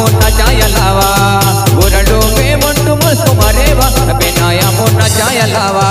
मोना जाया लावा गोरडो में मंटू मसो मरेवा बेनाया मोना जाया लावा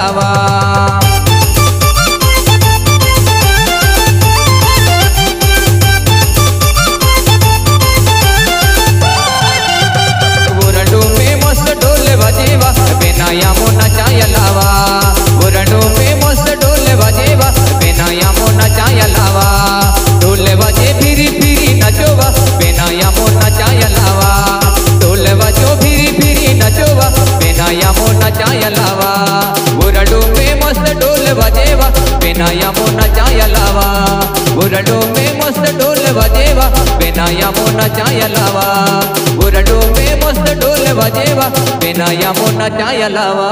हवा। नचाया लावा उरडो में मस्त ढोल बजेवा बिनाया मो नचाया लावा उरडो में मस्त ढोल बजेवा बिनाया मो नचाया लावा